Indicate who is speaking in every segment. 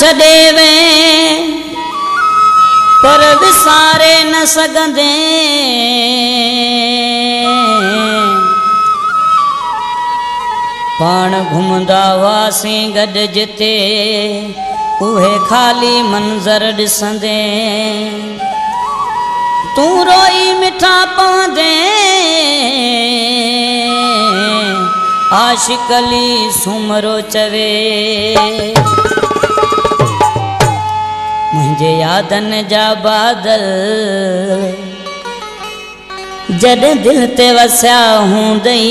Speaker 1: ڇڏي وي پر وساري نه سگهندي پاڻ گهمندا هئاسين گڏ جتي اهي خالي منظر ڏسندي تون روئي مٺا پوندي आशिकली सुमरो चवे। मुंहिंजे यादनि जा बादल। जॾहिं दिलि ते वसिया हूंदई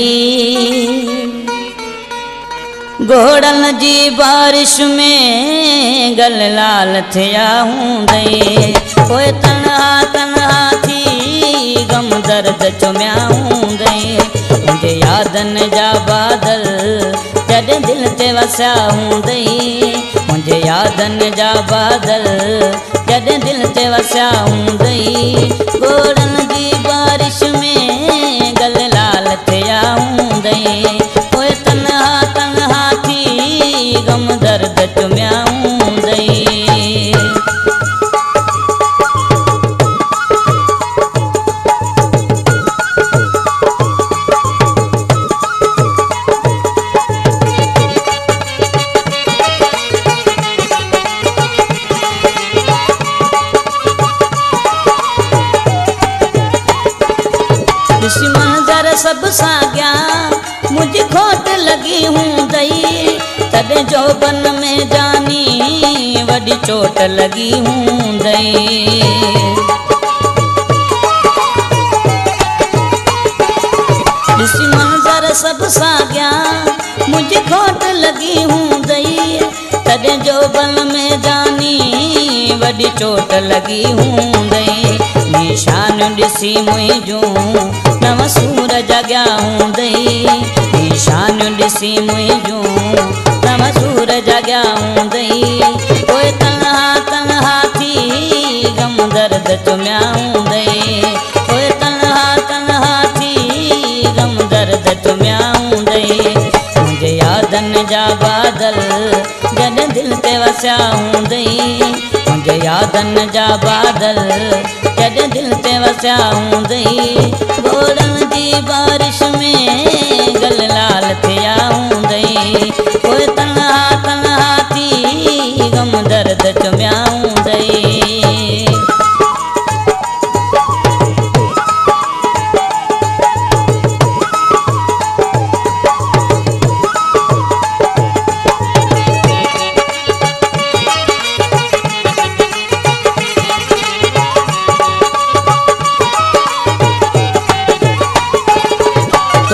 Speaker 1: घोड़नि जी बारिश में गल लाल थिया हूंदई पोइ तनहा तनहा थी, गम दर्द चुमिया हूंदई मुंहिंजे यादनि जा وسيا هوندئي منهنجي يادن جا بادل جڏهن دل تي وسيا هوندئي بارش सब सा गया मुझ खोट लगी हूँ दई। तद जो बन में जानी, वड़ी चोट लगी हूँ दई। सब सा गया मुझे खोट लगी हूँ दई। तद जो में जानी वॾी चोट लगी हूँ दई। نشان ڏسي منهنجون نو سور جڳيا هوندئي نشان ڏسي منهنجون نو سور جڳيا هوندئي پوءِ تنها تنها ٿي گم درد چميا هوندئي پوءِ تنها تنها ٿي گم درد چميا هوندئي منهنجي يادن جا بادل جڏهن دل تي وسيا هوندئي منهنجي يادن جا بادل जॾहिं दिलि ते वसिया हूंदई घोड़नि जी बारिश में गल लाल थिया हूंदई पोइ तनहा तनहा थी गम दर्द चुमिया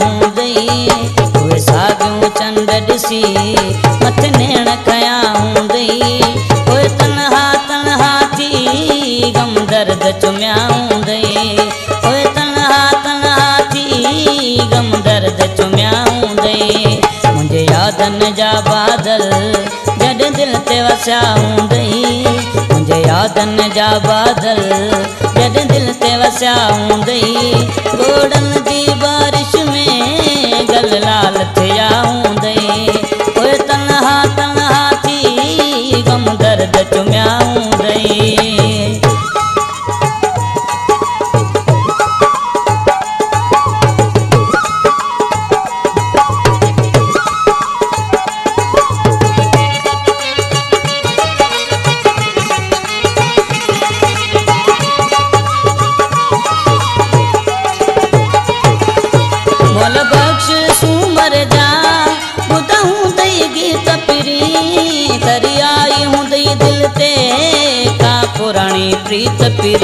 Speaker 1: هوندئي اهي ساڳيون چنڊ ڏسي مٿي نيڻ کيا هوندئي پوءِ تنها تنها ٿي گم درد چميا هوندئي منهنجي يادن جا بادل جڏهن دل تي وسيا هوندئي यादनि जा बादल जॾहिं से ते वसिया हूंदई घोड़नि जी बारिश में गल लाल थिया प्रीत प्री।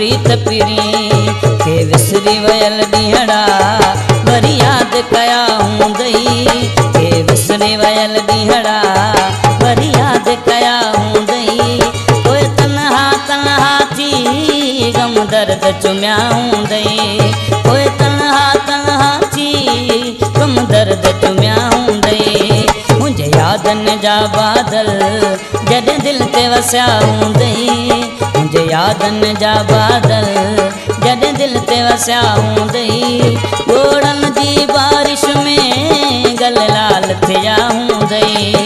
Speaker 1: प्रीत प्री। के विसरी वयल ॾीहड़ा वरी याद कया हूंदई के विसरी वयल ॾीहड़ा वरी यादि कया हूंदई درد چميا هوندئي گم درد چميا هوندئي منهنجي يادن جا بادل جڏهن دل تي وسيا هوندئي منهنجي يادن جا بادل جڏهن دل تي وسيا هوندئي ڳوڙن جي بارش ۾ گل لال ٿيا هوندئي